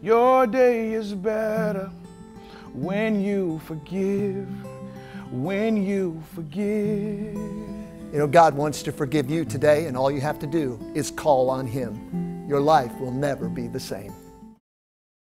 Your day is better when you forgive, when you forgive. You know, God wants to forgive you today, and all you have to do is call on Him. Your life will never be the same.